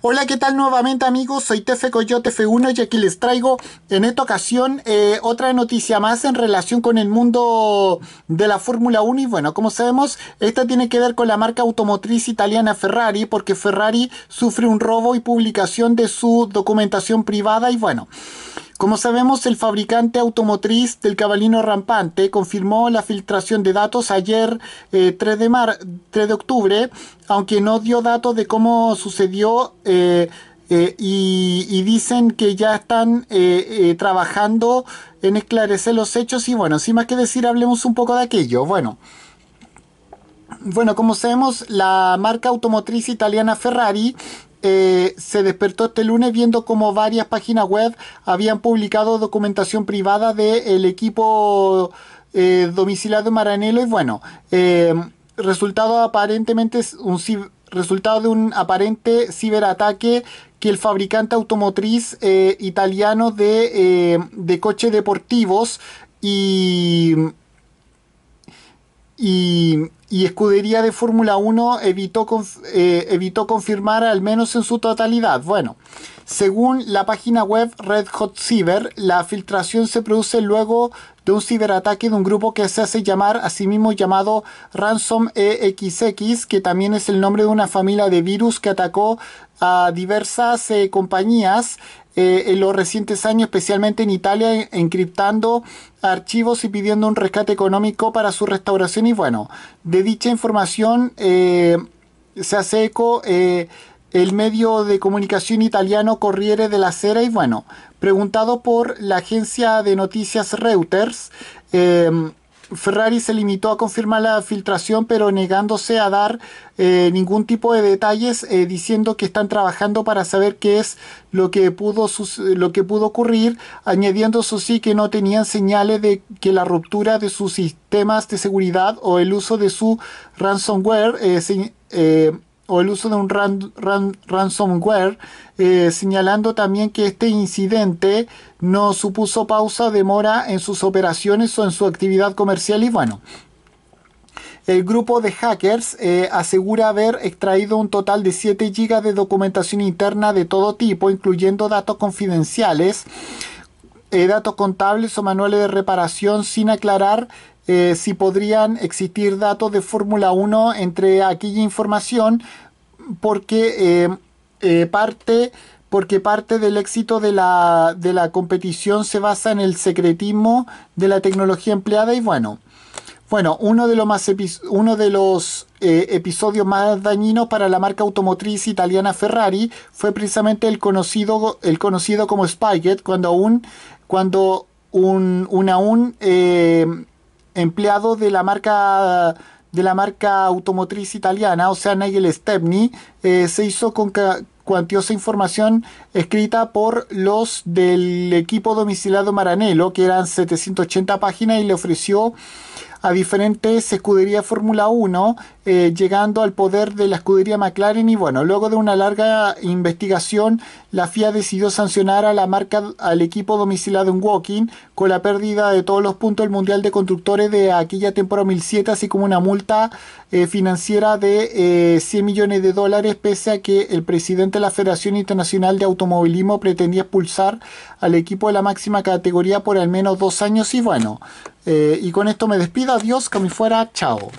Hola, ¿qué tal nuevamente amigos? Soy Tefe Coyote F1 y aquí les traigo en esta ocasión eh, otra noticia más en relación con el mundo de la Fórmula 1 y bueno, como sabemos, esta tiene que ver con la marca automotriz italiana Ferrari porque Ferrari sufre un robo y publicación de su documentación privada y bueno. Como sabemos, el fabricante automotriz del cabalino rampante confirmó la filtración de datos ayer 3, eh, de mar 3 de octubre, aunque no dio datos de cómo sucedió eh, eh, y, dicen que ya están trabajando en esclarecer los hechos y bueno, sin más que decir, hablemos un poco de aquello. Bueno. Bueno, como sabemos, la marca automotriz italiana Ferrari eh, se despertó este lunes viendo como varias páginas web habían publicado documentación privada del equipo eh, domiciliado en Maranello y bueno, eh, resultado aparentemente un resultado de un aparente ciberataque que el fabricante automotriz italiano de, de coches deportivos y y, escudería de Fórmula 1 evitó, eh, evitó confirmar al menos en su totalidad. Bueno, según la página web Red Hot Cyber, la filtración se produce luego de un ciberataque de un grupo que se hace llamar a sí mismo llamado Ransom EXX, que también es el nombre de una familia de virus que atacó a diversas eh, compañías eh, en los recientes años, especialmente en Italia, encriptando archivos y pidiendo un rescate económico para su restauración. Y bueno, de dicha información eh, se hace eco eh, el medio de comunicación italiano Corriere della Sera. Y bueno, preguntado por la agencia de noticias Reuters, Ferrari se limitó a confirmar la filtración, pero negándose a dar eh, ningún tipo de detalles, eh, diciendo que están trabajando para saber qué es lo que pudo, lo que pudo ocurrir, añadiendo eso sí que no tenían señales de que la ruptura de sus sistemas de seguridad o el uso de su ransomware eh, o el uso de un ransomware, eh, señalando también que este incidente no supuso pausa o demora en sus operaciones o en su actividad comercial y bueno. El grupo de hackers eh, asegura haber extraído un total de 7 GB de documentación interna de todo tipo, incluyendo datos confidenciales, eh, datos contables o manuales de reparación, sin aclarar eh, si podrían existir datos de Fórmula 1 entre aquella información porque eh, eh, parte porque parte del éxito de la, de la competición se basa en el secretismo de la tecnología empleada y bueno, bueno, uno de los, más uno de los episodios más dañinos para la marca automotriz italiana Ferrari fue precisamente el conocido, el conocido como Spygate, cuando aún, cuando un, un aún empleado de la marca de la marca automotriz italiana, o sea, Nigel Stepney, eh, se hizo con cuantiosa información escrita por los del equipo domiciliado Maranello, que eran 780 páginas, y le ofreció a diferentes escuderías Fórmula 1, eh, llegando al poder de la escudería McLaren y bueno, luego de una larga investigación, la FIA decidió sancionar a la marca, al equipo domiciliado en Walking, con la pérdida de todos los puntos del Mundial de Constructores de aquella temporada 2007, así como una multa eh, financiera de 100 eh, millones de dólares, pese a que el presidente de la Federación Internacional de Automovilismo pretendía expulsar al equipo de la máxima categoría por al menos dos años. Y bueno, y con esto me despido adiós, que me fuera, chao.